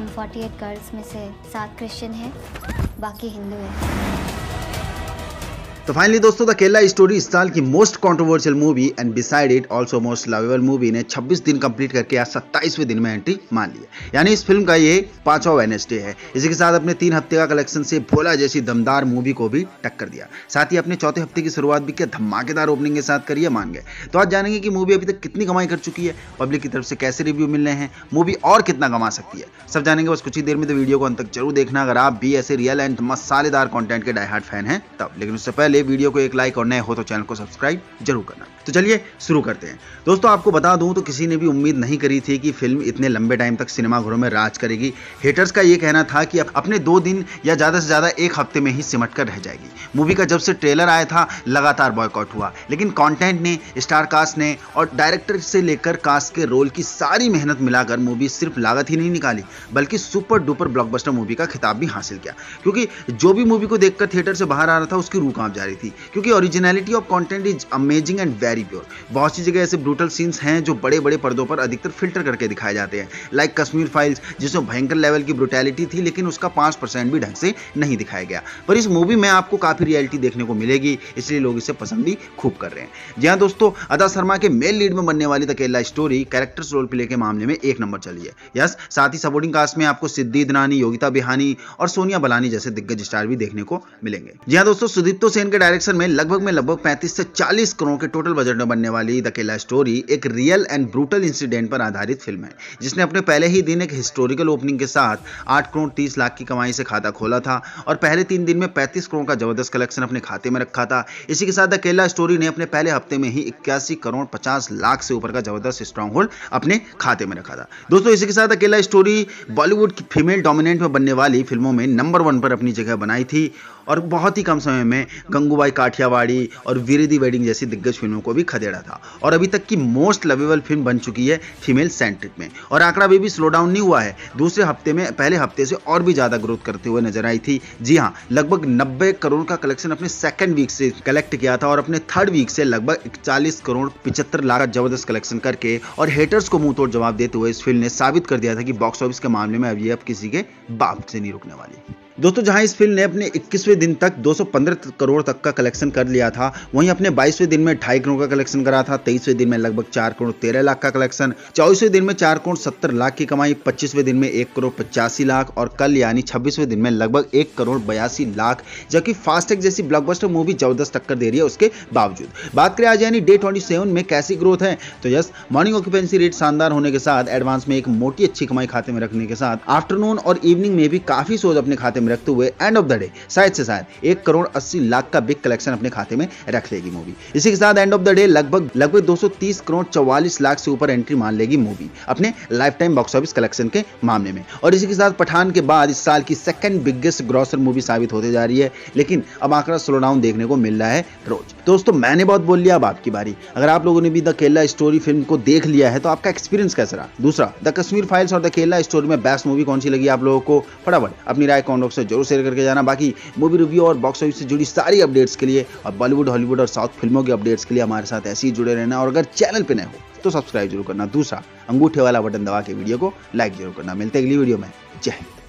हम 48 गर्ल्स में से सात क्रिश्चियन हैं बाकी हिंदू हैं। तो फाइनली दोस्तों, द केला स्टोरी इस साल की most controversial movie and beside it also most lovable movie ने 26 दिन कंप्लीट करके आज 27वें दिन में एंट्री मान ली है यानी इस फ़िल्म का ये पांचवा वेनेसडे है। इसी के साथ अपने तीन हफ़्ते का कलेक्शन से भोला जैसी दमदार मूवी को भी टक्कर दिया। साथ ही अपने चौथे हफ़्ते की शुरुआत भी क्या धमाकेदार ओपनिंग के साथ करिए मान गए। तो आज जानेंगे कि मूवी अभी तक कितनी कमाई कर चुकी है पब्लिक की तरफ़ से कैसे रिव्यू मिल रहे हैं मूवी और कितना कमा सकती है। सब जानेंगे, बस कुछ ही देर में तो वीडियो को अंत तक ज़रूर देखना। अगर आप भी ऐसे रियल एंड मसालेदार कॉन्टेंट के डायहार्ट फ़ैन हैं, तब। लेकिन उससे पहले वीडियो को एक लाइक और नए हो तो चैनल को सब्सक्राइब ज़रूर करना। तो चलिए शुरू करते हैं। दोस्तों, आपको बता दूँ तो किसी ने भी उम्मीद नहीं करी थी कि फ़िल्म इतने लंबे टाइम तक सिनेमाघरों में राज करेगी। हेटर्स का ये कहना था कि अपने दो दिन या ज़्यादा से ज़्यादा एक हफ़्ते में ही सिमट कर रह जाएगी। मूवी का जब से ट्रेलर आया था, लगातार बॉयकॉट हुआ। लेकिन कॉन्टेंट ने स्टार कास्ट ने और डायरेक्टर से लेकर कास्ट के रोल की सारी मेहनत मिलाकर मूवी सिर्फ़ लागत ही नहीं निकाली, बल्कि सुपर डुपर ब्लॉकबस्टर मूवी का खिताब भी हासिल किया। क्योंकि जो भी मूवी को देखकर थिएटर से बाहर आ रहा था, उसकी रूह काँप जा रही थी। क्योंकि originality of content is amazing and very pure. बहुत सी जगह ऐसे ब्रूटल सीन्स हैं जो बड़े बड़े पर्दों पर अधिकतर फ़िल्टर करके दिखाए जाते हैं। लाइक कश्मीर फाइल्स जिसमें भयंकर लेवल की ब्रुटैलिटी थी, लेकिन उसका पाँच भी ढंग से नहीं दिखाया गया। पर इस मूवी में आपको काफ़ी रियलिटी देखने को मिलेगी, इसलिए लोग इसे पसंद भी खूब कर रहे हैं। जी हाँ दोस्तों, अदा शर्मा के मेल लीड में बनने वाली तकेला स्टोरी कैरेक्टर्स रोल प्ले के मामले में एक नंबर चली है। यस साथ ही सपोर्टिंग कास्ट में आपको सिद्धि दनानी योगिता बिहानी और सोनिया बलानी जैसे दिग्गज स्टार भी देखने को मिलेंगे। जी हाँ दोस्तों, सुदीप्तो सेन के डायरेक्शन में लगभग में लगभग पैंतीस से 40 करोड़ के टोटल बजट में बनने वाली द केला स्टोरी एक रियल एंड ब्रूटल इंसिडेंट पर आधारित फ़िल्म है। जिसने अपने पहले ही दिन एक हिस्टोरिकल ओपनिंग के साथ 8 करोड़ 30 लाख की कमाई से खाता खोला था और पहले तीन दिन में 35 करोड़ का ज़बरदस्त कलेक्शन अपने खाते में रखा था। इसी के साथ द केला स्टोरी ने अपने पहले हफ़्ते में ही इक्यासी करोड़ पचास लाख से ऊपर का ज़बरदस्त स्ट्रॉन्ग होल्ड अपने खाते में रखा था। दोस्तों, इसी के साथ अकेला स्टोरी बॉलीवुड की फीमेल डोमिनेंट में बनने वाली फ़िल्मों में नंबर वन पर अपनी जगह बनाई थी और बहुत ही कम समय में गंगूबाई काठियावाड़ी और वीरदी वेडिंग जैसी दिग्गज फ़िल्मों को भी खदेड़ा था। और अभी तक की मोस्ट लवेबल फ़िल्म बन चुकी है फीमेल सेंट्रिक में। और आंकड़ा भी, भी स्लो डाउन नहीं हुआ है। दूसरे हफ़्ते में पहले हफ़्ते से और भी ज़्यादा ग्रोथ करते हुए नज़र आई थी। जी हाँ लगभग नब्बे करोड़ का कलेक्शन अपने सेकेंड वीक से कलेक्ट किया था और अपने थर्ड वीक से लगभग इकतालीस करोड़ पिछहत्तर लाख ज़बरदस्त कलेक्शन करके और हेटर्स को मुँह तोड़ जवाब देते हुए इस फ़िल्म ने साबित कर दिया था कि बॉक्स ऑफ़िस के मामले में ये अब किसी के बाप से नहीं रुकने वाली। दोस्तों जहाँ इस फ़िल्म ने अपने 21वें दिन तक 215 करोड़ तक का कलेक्शन कर लिया था। वहीं अपने 22वें दिन में ढाई करोड़ का कलेक्शन करा था। तेईसवें दिन में लगभग चार करोड़ तेरह लाख का कलेक्शन चौबीसवें दिन में चार करोड़ सत्तर लाख की कमाई। पच्चीसवें दिन में एक करोड़ पचासी लाख और कल यानी छब्बीसवें दिन में लगभग एक करोड़ बयासी लाख, जबकि फास्टैग जैसी ब्लॉकबस्टर मूवी ज़बरदस्त टक्कर दे रही है उसके बावजूद। बात करें आज यानी डे ट्वेंटी में कैसी ग्रोथ है? तो यस मॉर्निंग ऑक्यूपेंसी रेट शानदार होने के साथ एडवांस में एक मोटी अच्छी कमाई खाते में रखने के साथ आफ्टरनून और इवनिंग में भी काफ़ी सोच अपने खाते में रखते हुए एंड ऑफ़ द डे शायद से शायद एक करोड़ अस्सी लाख का बिग कलेक्शन अपने खाते में रख लेगी मूवी। इसी के साथ एंड ऑफ़ द डे लगभग लगभग 230 करोड़ चौवालीस लाख से ऊपर एंट्री मान लेगी मूवी, अपने lifetime box office collection के मामले में। और इसी के साथ पठान के बाद इस साल की सेकंड बिगेस्ट ग्रॉसर मूवी साबित होते जा रही है, लेकिन अब आंकड़ा स्लो डाउन देखने को मिल रहा है रोज। दोस्तों, मैंने बहुत बोल लिया अब आपकी बारी। अगर आप लोगों ने भी द केला स्टोरी फ़िल्म को देख लिया है तो आपका एक्सपीरियंस कैसा रहा? दूसरा द कश्मीर फाइल्स और द केला स्टोरी में बेस्ट मूवी कौन सी लगी आप लोगों को? फटाफट, अपनी राय बॉक्स में ज़रूर शेयर करके जाना। बाकी मूवी रिव्यू और बॉक्स ऑफ़िस से जुड़ी सारी अपडेट्स के लिए और बॉलीवुड हॉलीवुड और साउथ फ़िल्मों के अपडेट्स के लिए हमारे साथ ऐसे ही जुड़े रहना। और अगर चैनल पर नए हो तो सब्सक्राइब ज़रूर करना। दूसरा, अंगूठे वाला बटन दबा के वीडियो को लाइक ज़रूर करना। मिलते अगली वीडियो में। जय हिंद।